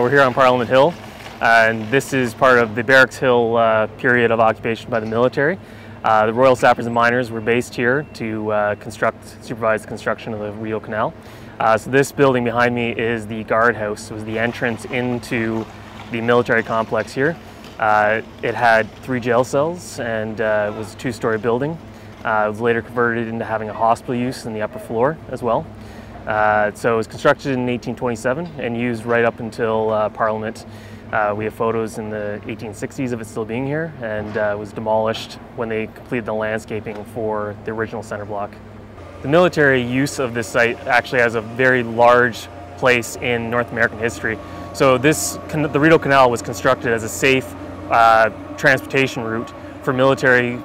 We're here on Parliament Hill, and this is part of the Barracks Hill uh, period of occupation by the military. Uh, the Royal Sappers and Miners were based here to uh, construct, supervise the construction of the Rideau Canal. Uh, so this building behind me is the guardhouse. It was the entrance into the military complex here. Uh, it had three jail cells and uh, was a two-story building. Uh, it was later converted into having a hospital use in the upper floor as well. Uh, so it was constructed in 1827 and used right up until uh, Parliament. Uh, we have photos in the 1860s of it still being here and uh, was demolished when they completed the landscaping for the original center block. The military use of this site actually has a very large place in North American history. So this, the Rideau Canal was constructed as a safe uh, transportation route for military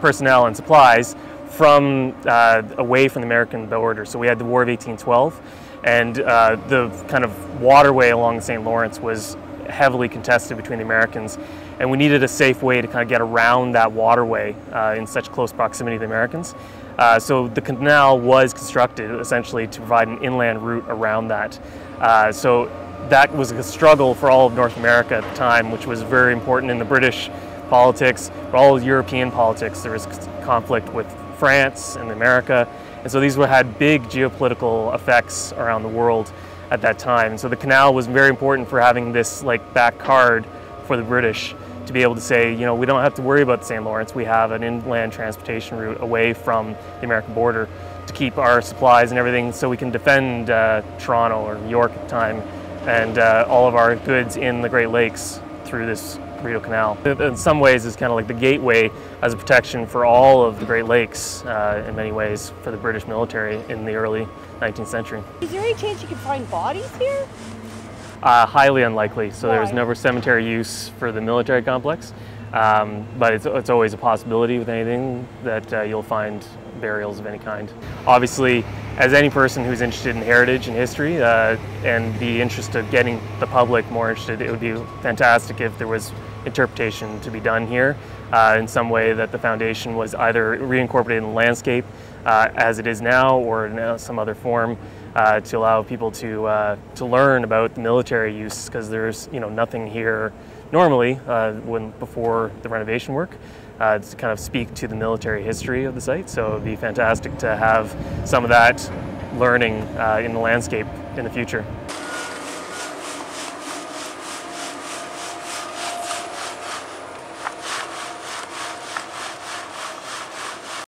personnel and supplies from uh, away from the American border. So we had the War of 1812, and uh, the kind of waterway along the St. Lawrence was heavily contested between the Americans, and we needed a safe way to kind of get around that waterway uh, in such close proximity to the Americans. Uh, so the canal was constructed essentially to provide an inland route around that. Uh, so that was a struggle for all of North America at the time, which was very important in the British politics, but all European politics. There was conflict with France and America, and so these had big geopolitical effects around the world at that time. And so the canal was very important for having this like back card for the British to be able to say, you know, we don't have to worry about the St. Lawrence. We have an inland transportation route away from the American border to keep our supplies and everything so we can defend uh, Toronto or New York at the time and uh, all of our goods in the Great Lakes through this Rideau Canal. In some ways, it's kind of like the gateway as a protection for all of the Great Lakes, uh, in many ways, for the British military in the early 19th century. Is there any chance you can find bodies here? Uh, highly unlikely. So Why? there's never cemetery use for the military complex, um, but it's, it's always a possibility with anything that uh, you'll find burials of any kind. Obviously, as any person who's interested in heritage and history uh, and the interest of getting the public more interested, it would be fantastic if there was interpretation to be done here uh, in some way that the foundation was either reincorporated in the landscape uh, as it is now or in uh, some other form uh, to allow people to, uh, to learn about the military use because there's you know nothing here normally when before the renovation work uh, to kind of speak to the military history of the site. So it would be fantastic to have some of that learning uh, in the landscape in the future.